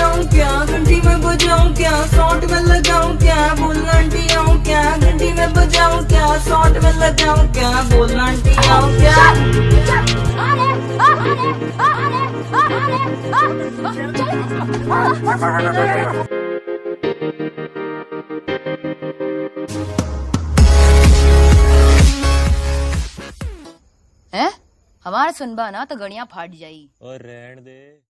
आऊँ क्या, घंटी में बजाऊं क्या सॉट में लगाऊँ क्या बुलाटी आऊँ क्या, घंटी में बजाऊं क्या सॉट में लगाऊँ क्या बुलाटी आऊँ क्या हैं? हमारे सुनबा ना तो गणिया फाट जाई। और रहन दे।